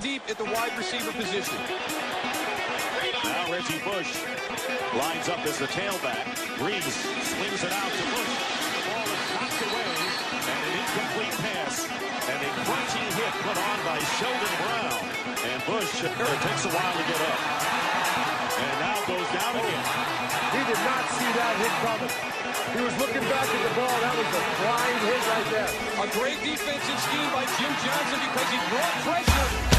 deep at the wide receiver position. Now Reggie Bush lines up as the tailback. Brees swings it out to Bush. The ball is knocked away, and an incomplete pass. And a crunching hit put on by Sheldon Brown. And Bush, it takes a while to get up. And now goes down again. He did not see that hit coming. He was looking back at the ball. That was a blind hit right there. A great defensive scheme by Jim Johnson because he brought pressure,